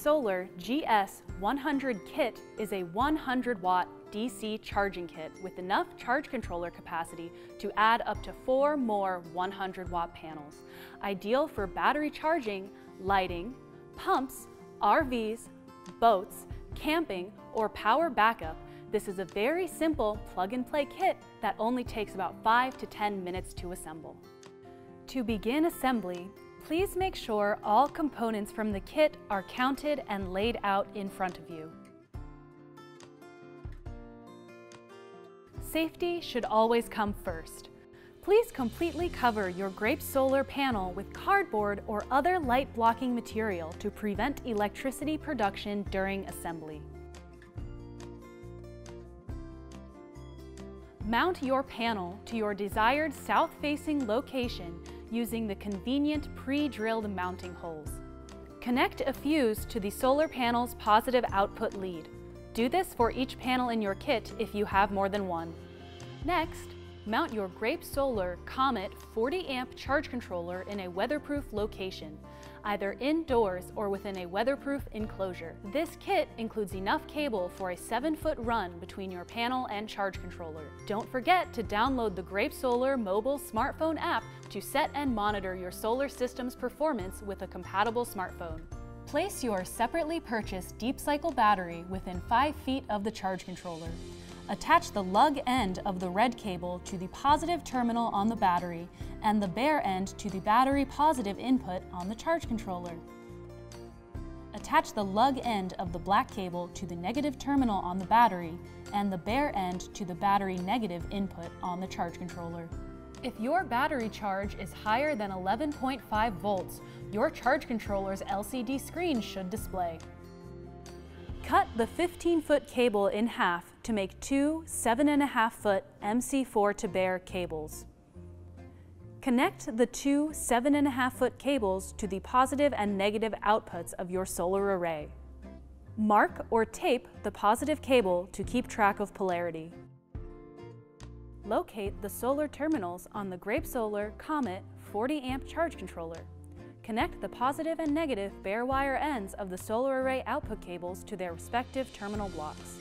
Solar GS100 kit is a 100 watt DC charging kit with enough charge controller capacity to add up to four more 100 watt panels. Ideal for battery charging, lighting, pumps, RVs, boats, camping, or power backup, this is a very simple plug-and-play kit that only takes about 5 to 10 minutes to assemble. To begin assembly, please make sure all components from the kit are counted and laid out in front of you. Safety should always come first. Please completely cover your Grape solar panel with cardboard or other light blocking material to prevent electricity production during assembly. Mount your panel to your desired south-facing location using the convenient pre-drilled mounting holes. Connect a fuse to the solar panel's positive output lead. Do this for each panel in your kit if you have more than one. Next, mount your Grape Solar Comet 40 amp charge controller in a weatherproof location either indoors or within a weatherproof enclosure. This kit includes enough cable for a 7-foot run between your panel and charge controller. Don't forget to download the Grape Solar mobile smartphone app to set and monitor your solar system's performance with a compatible smartphone. Place your separately purchased deep cycle battery within 5 feet of the charge controller. Attach the lug end of the red cable to the positive terminal on the battery and the bare end to the battery positive input on the charge controller. Attach the lug end of the black cable to the negative terminal on the battery and the bare end to the battery negative input on the charge controller. If your battery charge is higher than 11.5 volts, your charge controller's LCD screen should display. Cut the 15-foot cable in half to make two 7.5-foot MC4 to bare cables. Connect the two 7.5-foot cables to the positive and negative outputs of your solar array. Mark or tape the positive cable to keep track of polarity. Locate the solar terminals on the Grape Solar Comet 40 amp charge controller. Connect the positive and negative bare wire ends of the solar array output cables to their respective terminal blocks.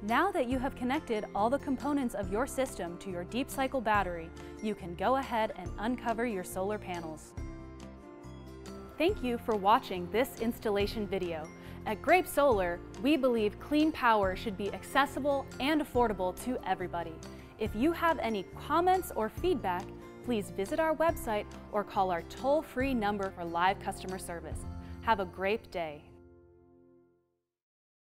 Now that you have connected all the components of your system to your deep cycle battery, you can go ahead and uncover your solar panels. Thank you for watching this installation video. At Grape Solar, we believe clean power should be accessible and affordable to everybody. If you have any comments or feedback, please visit our website or call our toll-free number for live customer service. Have a great day.